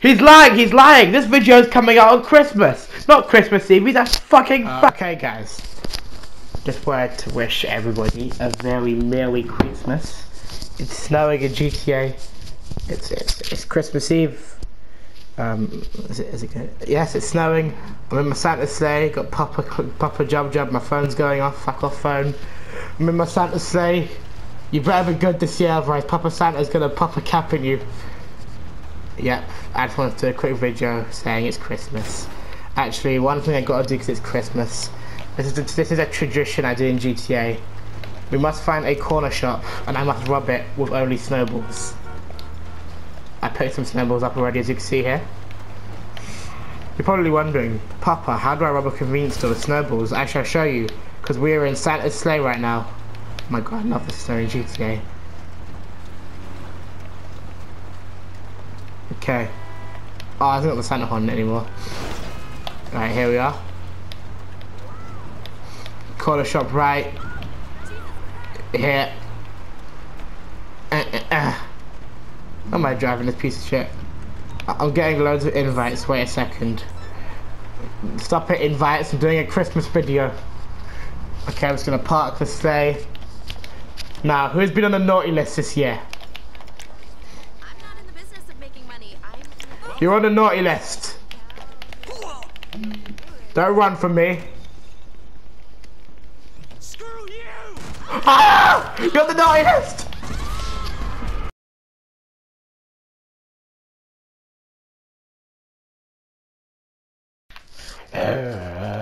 He's lying, he's lying. This video is coming out on Christmas. Not Christmas Eve, that's fucking uh, Okay guys. Just wanted to wish everybody a very Merry Christmas. It's snowing in GTA. It's it's, it's Christmas Eve. Um, is it, is it good? Yes, it's snowing. I'm in my Santa sleigh. Got Papa Papa Jub Jub. My phone's going off. Fuck off phone. I'm in my Santa sleigh. You better be good this year, otherwise Papa Santa's gonna pop a cap in you. Yep, I just wanted to do a quick video saying it's Christmas. Actually, one thing I gotta do because it's Christmas. This is a, this is a tradition I do in GTA. We must find a corner shop and I must rub it with only snowballs. I picked some snowballs up already as you can see here. You're probably wondering, Papa, how do I rub a convenience store with snowballs? Actually, I'll show you, because we're in Santa's sleigh right now. Oh my god, I love the snow in GTA. Okay. Oh, I haven't got the Santa on anymore. Right, here we are. Corner shop right. Here. Uh, uh, uh. Am I driving this piece of shit? I'm getting loads of invites. Wait a second. Stop it, invites. I'm doing a Christmas video. Okay, I'm just gonna park the sleigh. Now, who's been on the naughty list this year? You're on the naughty list. Don't run from me. Screw you! Ah! You're on the naughty list! Uh,